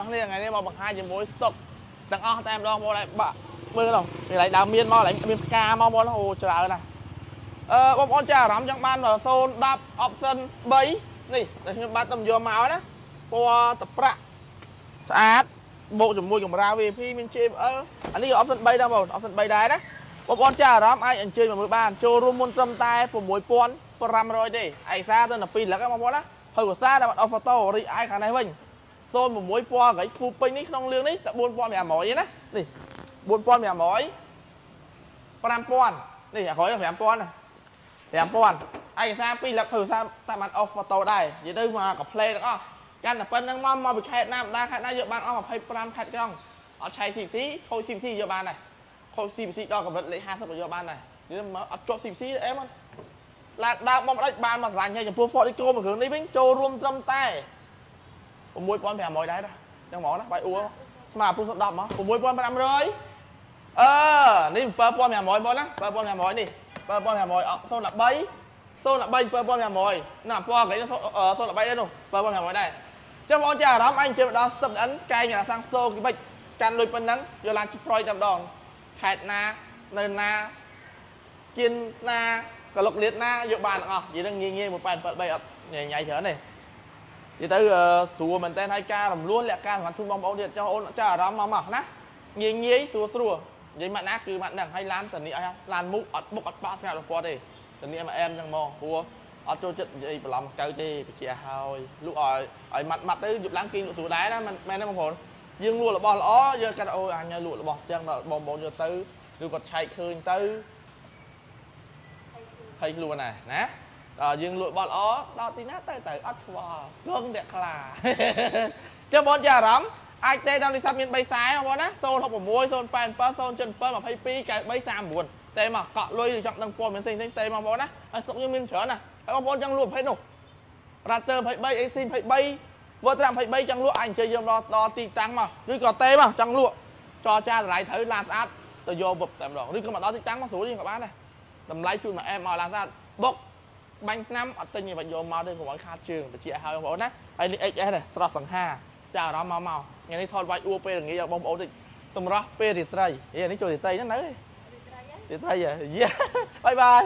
បងនេះថ្ងៃនេះមកបង្ហាញជាមួយស្តុកទាំងអស់តែម្ដងបង lại បាក់មើលដល់កន្លែងដើមមានមកកន្លែងមានផ្កាមកបងអូច្រើនណាស់អឺបងប្អូនចាអារម្មណ៍ចង់បាន010 option 3នេះតែខ្ញុំបានតែយកមកណាពណ៌តប្រាក់ស្អាតបូកជាមួយកម្រា VIP មាន JBL អានេះ option 3ដែរបង option 3ដែរណាបងប្អូនចាអារម្មណ៍អាចអញ្ជើញមកមើលបានចូលរួមមុនត្រឹមតែ6500ទេឯកសារទៅដល់2លឹកហ្នឹងបងប្អូនណាហើយភាសាដែលបាត់ off photo រីឯខាងនេះវិញ 06ពណ៌ក្រៃហ្វូពេញនេះក្នុងរឿងនេះតែ4500ទេណានេះ4500 5000នេះអាក្រោយ5000ណា5000ឯកសារ2លឹកធ្វើសារតាមបាន off photo ដែរនិយាយទៅមកកាផ្លេទាំងអស់កាន់តែប៉ុណ្្នឹងមកមកពីខេត្តណាម្ដាខេត្តណាយកបានអស់25ខេត្តក្រុងអត់ឆៃ CPC ខូច CPC យកបានដែរខូច CPC ដល់កម្រិតលេខ50ក៏យកបានដែរនិយាយមកអត់ជាប់ CPC អេមកឡើងដើមបំដេចបានមកស្រឡាញ់ហើយចំពោះ Ford Eco មួយគ្រឿងនេះវិញចូលរួមត្រឹមតែ 6500ដែរចឹងហ្មងណាបាយអ៊ូស្មើពុះ10មក6500អឺនេះ7500បងណា7500នេះ7500អត់013 013 7500ណាពណ៌គេ013ដែរនោះ7500ដែរចឹងបងចាអារម្មណ៍អញជិះដល់ស្ទឹបអិនកែងសាំងសូគីបិចកាន់លុយប៉ុណ្ណឹងយកឡានជីប្រយតែម្ដងខេតណានៅណាគៀនណាកលុកលៀតណាយកបានទាំងអស់និយាយនឹងងាយងាយ183អត់ញ៉ៃញ៉ៃច្រើនទេ និយាយទៅស្រួលមែនតើហើយការរំលួនលក្ខការសម្រាប់ជូនបងប្អូនទៀតចុះអូនចាអារម្មណ៍មកមកណាងាយងាយស្រួលស្រួលនិយាយម៉ាក់ណាគឺម៉ាក់ហ្នឹងហើយឡានតនីឲ្យឡានមុខអត់បុកអត់បាក់ស្ងាត់របស់គាត់ទេតនីមកអែមចឹងមកព្រោះអត់ចូលចិត្តនិយាយបន្លំកៅទេបជាហើយលក់ឲ្យឲ្យម៉ាត់ម៉ាត់ទៅយប់ឡើងគេលក់ស្រួលដែរណាមែនទេបងប្អូនយើងលក់របស់ល្អយើងកាត់អូអញលក់របស់ចឹងដល់បងប្អូនយកទៅឬគាត់ឆែកឃើញទៅភ័យខ្លួនណាណា ដល់យើងលក់របស់ល្អដល់ទីណាទៅទៅអត់ខ្វល់គង់តែខ្លាចុះបងចាអារម្មណ៍អាចទេដល់និស្សិតមាន3ខ្សែបងប្អូនណា066 087 077 22 93 39ទេមកកក់លុយចង់ដឹងព័ត៌មានផ្សេងៗទេមកបងប្អូនណាហើយសុកយើងមានច្រើនណាហើយបងប្អូនចង់លក់ប្រភេទនោះ Raptor 23 AC 23 Vertra 23ចង់លក់អាចអញ្ជើញយើងដល់ដល់ទីតាំងមកឬក៏ទេមកចង់លក់ចរចាតម្លៃត្រូវឡានស្អាតទៅយកវឹបតែម្ដងឬក៏មកដល់ទីតាំងមកស្រួលយើងក៏បានដែរតម្លៃជូនមកអែមមកឡានស្អាតបុក បាញ់ឆ្នាំអត់ទិញបាច់យកមកទេកុំឲ្យខាតជើងបញ្ជាក់ឲ្យបងប្អូនណាហើយនេះ XS នេះស្រស់សង្ហាចាអារម្មណ៍មកមកថ្ងៃនេះថតវាច់អួពេលល្ងាចឲ្យបងប្អូនតិចសម្រាប់ពេលរាត្រីនេះចូលរាត្រីហ្នឹងនៅរាត្រីហ៎យេបាយបាយ